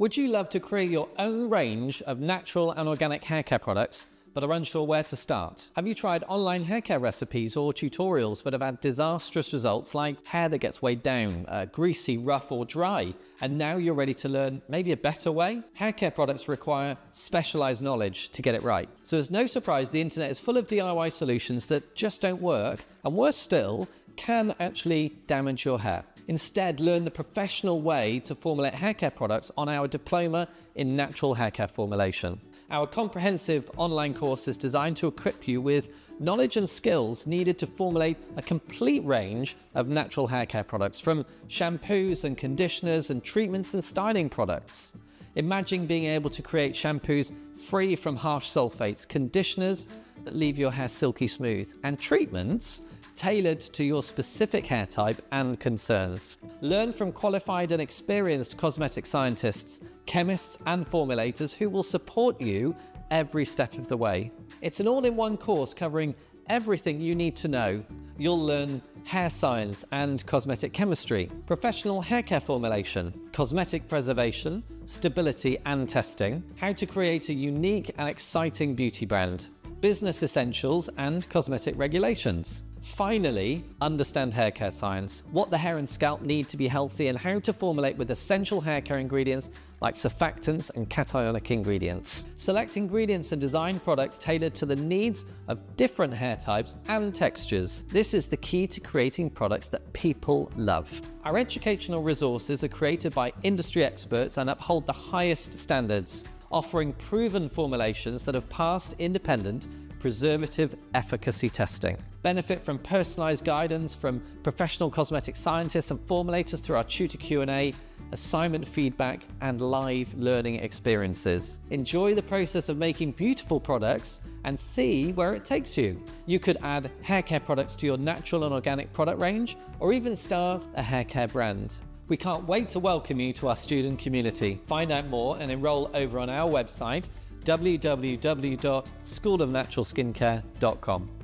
Would you love to create your own range of natural and organic hair care products but are unsure where to start? Have you tried online hair care recipes or tutorials but have had disastrous results like hair that gets weighed down, uh, greasy, rough, or dry, and now you're ready to learn maybe a better way? Hair care products require specialized knowledge to get it right. So it's no surprise the internet is full of DIY solutions that just don't work, and worse still, can actually damage your hair. Instead, learn the professional way to formulate haircare products on our diploma in natural haircare formulation. Our comprehensive online course is designed to equip you with knowledge and skills needed to formulate a complete range of natural haircare products from shampoos and conditioners and treatments and styling products. Imagine being able to create shampoos free from harsh sulfates, conditioners that leave your hair silky smooth, and treatments tailored to your specific hair type and concerns. Learn from qualified and experienced cosmetic scientists, chemists, and formulators who will support you every step of the way. It's an all in one course covering everything you need to know. You'll learn hair science and cosmetic chemistry, professional hair care formulation, cosmetic preservation, stability and testing, how to create a unique and exciting beauty brand, business essentials and cosmetic regulations. Finally, understand hair care science, what the hair and scalp need to be healthy, and how to formulate with essential hair care ingredients like surfactants and cationic ingredients. Select ingredients and design products tailored to the needs of different hair types and textures. This is the key to creating products that people love. Our educational resources are created by industry experts and uphold the highest standards, offering proven formulations that have passed independent preservative efficacy testing. Benefit from personalized guidance from professional cosmetic scientists and formulators through our tutor Q&A, assignment feedback, and live learning experiences. Enjoy the process of making beautiful products and see where it takes you. You could add hair care products to your natural and organic product range, or even start a hair care brand. We can't wait to welcome you to our student community. Find out more and enroll over on our website www.schoolofnaturalskincare.com.